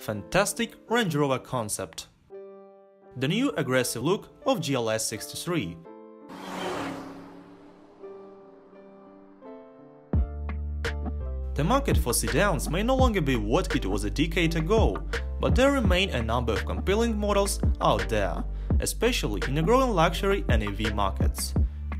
Fantastic Range Rover concept. The new aggressive look of GLS 63. The market for sedans may no longer be what it was a decade ago, but there remain a number of compelling models out there, especially in the growing luxury and EV markets.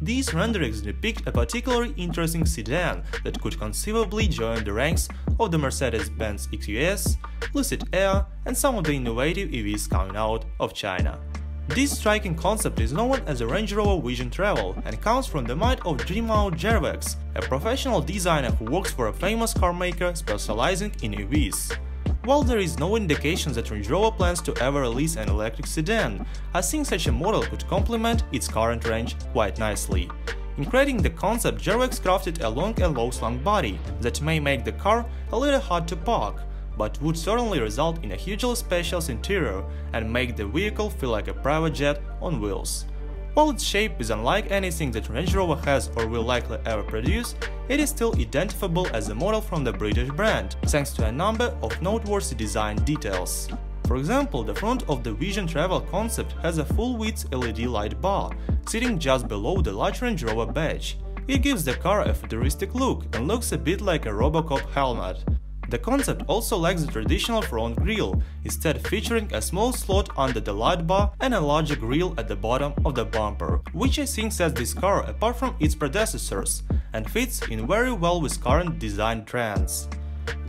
These renderings depict a particularly interesting sedan that could conceivably join the ranks of the Mercedes-Benz EQS, Lucid Air and some of the innovative EVs coming out of China. This striking concept is known as a Range Rover Vision Travel and comes from the mind of Grimaud Gervex, a professional designer who works for a famous car maker specializing in EVs. While there is no indication that Range Rover plans to ever release an electric sedan, I think such a model could complement its current range quite nicely. In creating the concept, Gervex crafted a long and low-slung body that may make the car a little hard to park, but would certainly result in a hugely spacious interior and make the vehicle feel like a private jet on wheels. While its shape is unlike anything that Range Rover has or will likely ever produce, it is still identifiable as a model from the British brand, thanks to a number of noteworthy design details. For example, the front of the Vision Travel concept has a full-width LED light bar, sitting just below the large Range Rover badge. It gives the car a futuristic look and looks a bit like a Robocop helmet. The concept also lacks the traditional front grille, instead featuring a small slot under the light bar and a larger grille at the bottom of the bumper, which I think sets this car apart from its predecessors and fits in very well with current design trends.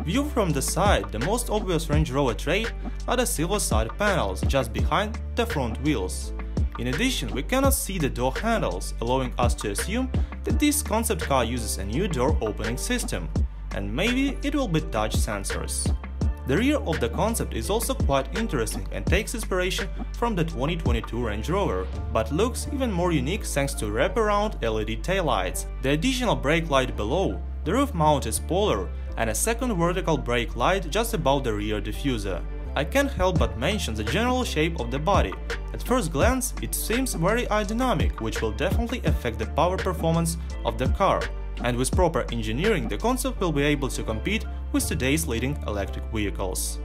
Viewed from the side, the most obvious Range Rover trait are the silver side panels just behind the front wheels. In addition, we cannot see the door handles, allowing us to assume that this concept car uses a new door opening system, and maybe it will be touch sensors. The rear of the concept is also quite interesting and takes inspiration from the 2022 Range Rover, but looks even more unique thanks to wraparound LED taillights, the additional brake light below, the roof mount mounted spoiler, and a second vertical brake light just above the rear diffuser. I can't help but mention the general shape of the body. At first glance, it seems very aerodynamic, which will definitely affect the power performance of the car, and with proper engineering the concept will be able to compete with today's leading electric vehicles.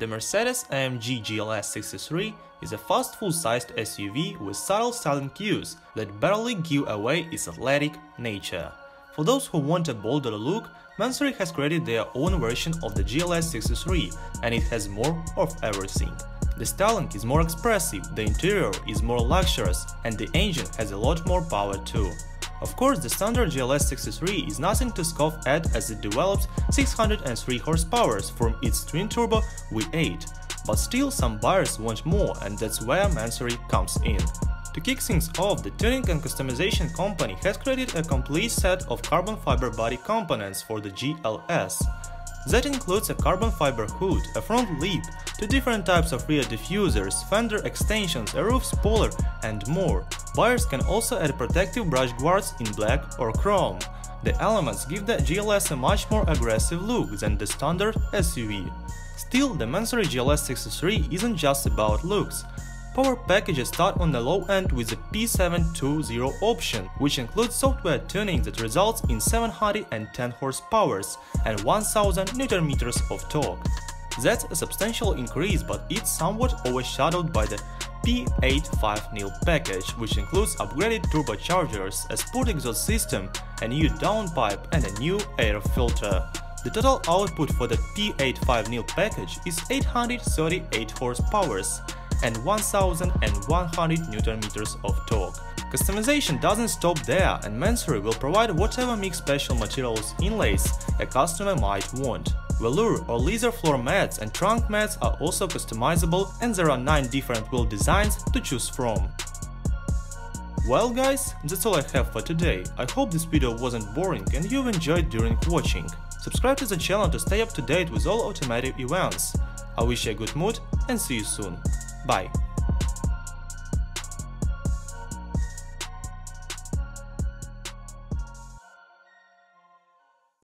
The Mercedes-AMG GLS 63 is a fast full-sized SUV with subtle styling cues that barely give away its athletic nature. For those who want a bolder look, Mansory has created their own version of the GLS 63 and it has more of everything. The styling is more expressive, the interior is more luxurious, and the engine has a lot more power too. Of course, the standard GLS 63 is nothing to scoff at as it develops 603 horsepower from its twin-turbo V8, but still some buyers want more and that's where Mansory comes in. To kick things off, the tuning and customization company has created a complete set of carbon fiber body components for the GLS. That includes a carbon fiber hood, a front lip, two different types of rear diffusers, fender extensions, a roof spoiler, and more. Buyers can also add protective brush guards in black or chrome. The elements give the GLS a much more aggressive look than the standard SUV. Still, the Mansory GLS 63 isn't just about looks. Power packages start on the low end with the P720 option, which includes software tuning that results in 710 horsepower and 1000 Nm of torque. That's a substantial increase, but it's somewhat overshadowed by the P85NIL package, which includes upgraded turbochargers, a sport exhaust system, a new downpipe and a new air filter. The total output for the P85NIL package is 838 horsepower, and 1100 Nm of torque. Customization doesn't stop there and Mansory will provide whatever mixed special materials inlays a customer might want. Velour or leather floor mats and trunk mats are also customizable and there are 9 different wheel designs to choose from. Well guys, that's all I have for today. I hope this video wasn't boring and you've enjoyed during watching. Subscribe to the channel to stay up to date with all automotive events. I wish you a good mood and see you soon. Bye.